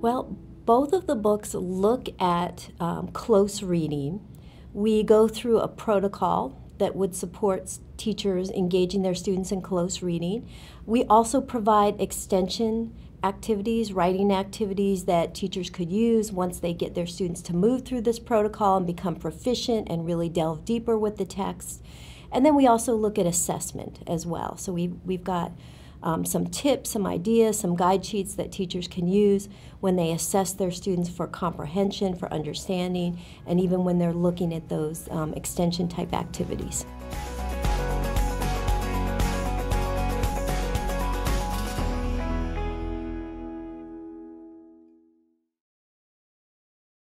Well, both of the books look at um, close reading. We go through a protocol that would support teachers engaging their students in close reading. We also provide extension activities, writing activities that teachers could use once they get their students to move through this protocol and become proficient and really delve deeper with the text. And then we also look at assessment as well. So we, we've got um, some tips, some ideas, some guide sheets that teachers can use when they assess their students for comprehension, for understanding, and even when they're looking at those um, extension type activities.